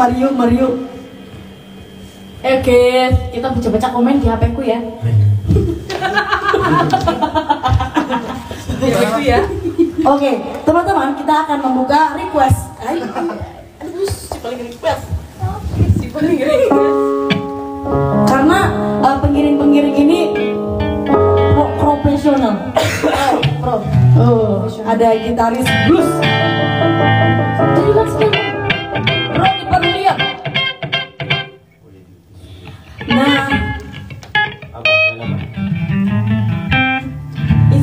Mario, Mario. Eh guys, kita baca-baca komen di HP ku ya. Ya ya. Oke, teman-teman, kita akan membuka request. Ayo, si paling request. Si paling request. Karena eh, pengiring-pengiring ini pro- profesional. Oh, pro. Oh, ada gitaris blues. Jadi langsung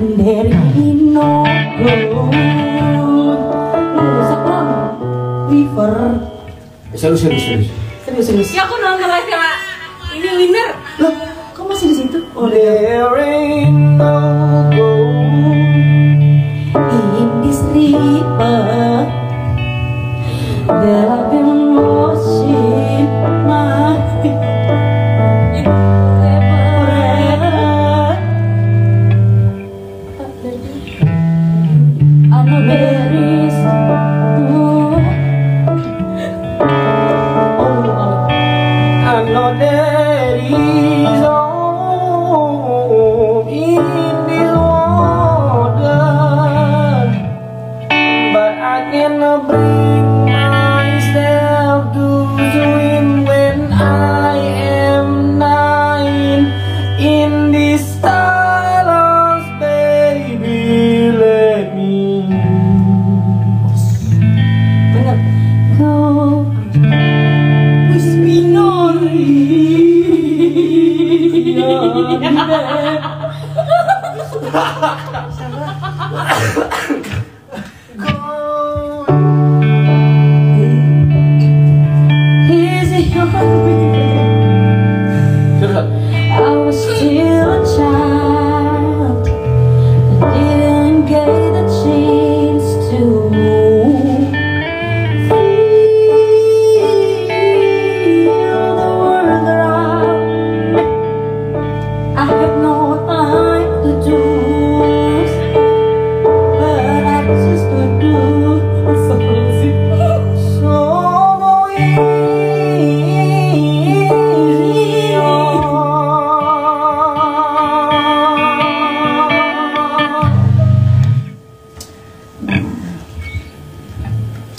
And there is no road. Rusak bang. River. Serius, serius, serius. Serius serius. Ya aku nonton live sama ini winner. Loh, kok masih di situ? Oh, There ain't no gold. in this river that I've been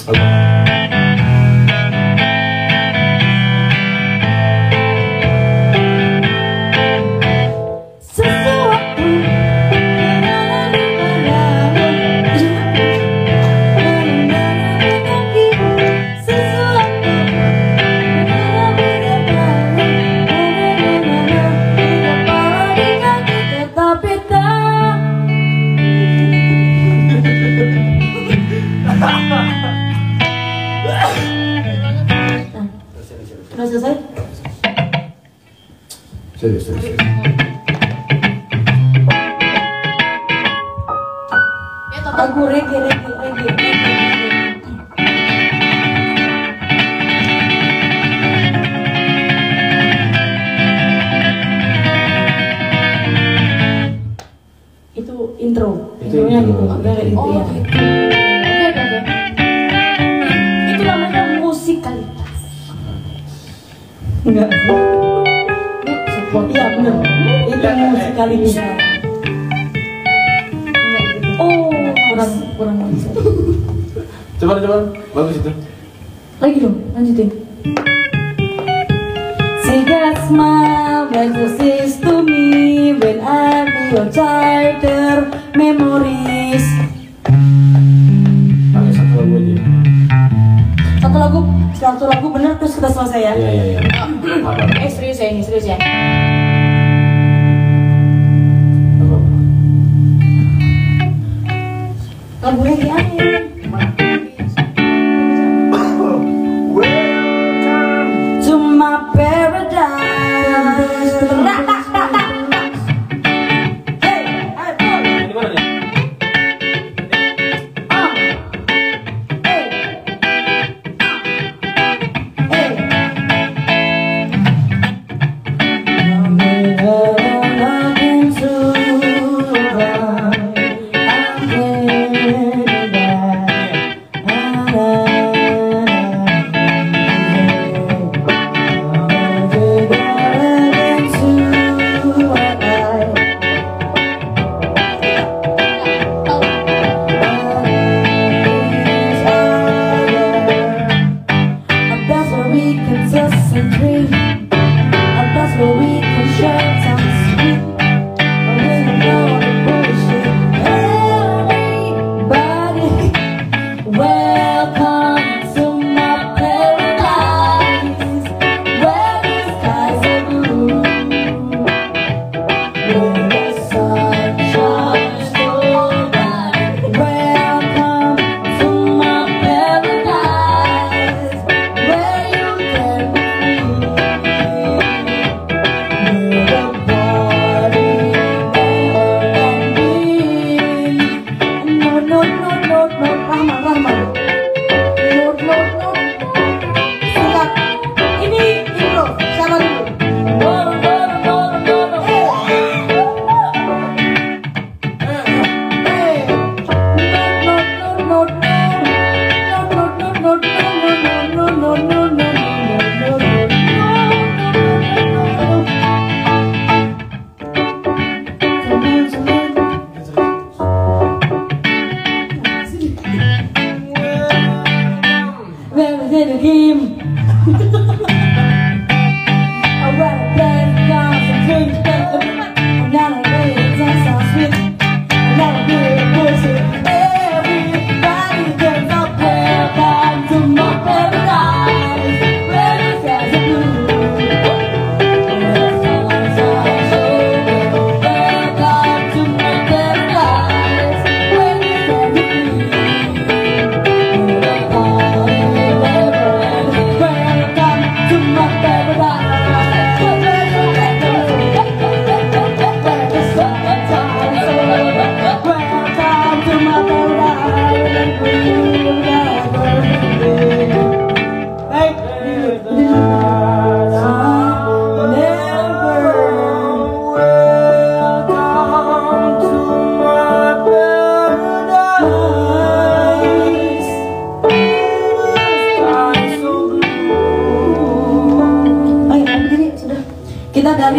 Okay. Reggae, reggae, reggae, reggae. Itu intro. Itu Intronya intro. gitu, Oh, gitu. Oke, oke, oke. Itu namanya musikalitas. Enggak. kali bisa. Gitu. Oh, kurang kurang bagus. coba coba. Bagus itu. Lagi dong, lanjutin. She gets smile when she sees to me When I your child, memories. Pakai satu lagu aja. Satu lagu, satu lagu bener terus kita selesai ya? Iya, iya, iya. Oh, eh serius ya ini, serius ya? और वो क्या है?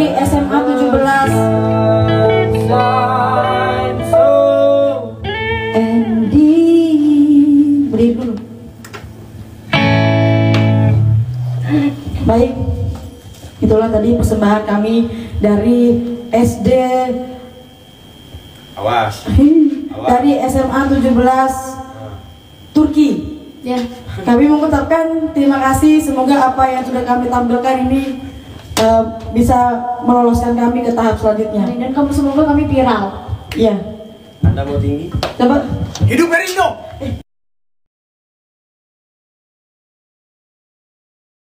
dari SMA 17 baik itulah tadi persembahan kami dari SD awas. dari SMA 17 Turki Ya. Kami mengucapkan terima kasih. Semoga apa yang sudah kami tampilkan ini Eh, bisa meloloskan kami ke tahap selanjutnya. Dan kamu semoga kami viral. Iya. Anda mau tinggi? Coba. Hidup Perindo. Eh,